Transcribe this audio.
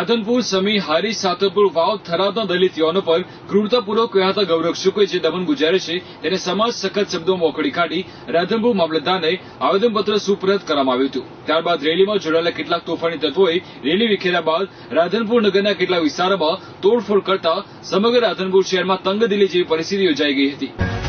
રાધનપુર સમી હારી સાતરપુર વાવ થરાદના દલિત યુવાનો પર ક્રૂરતાપૂર્વક કહેતા ગૌરવ શુક્લે જે દમન ગુજારે છે, તેને સમાજ સખત શબ્દોમાં મોકળી કાઢી રાધનપુર મામલતદારને આવેદનપત્ર સુપરત કરવામાં આવ્યું હતું. ત્યારબાદ રેલીમાં જોડાયેલા કેટલાક તોફાની તત્વોએ રેલી વિખેર્યા બાદ રાધનપુર નગરના કેટલાક વિસ્તારોમાં તોડફોડ કરતા સમગ્ર રાધનપુર શહેરમાં તંગદિલી જેવી પરિસ્થિતિ યોજાઈ ગઈ હતી.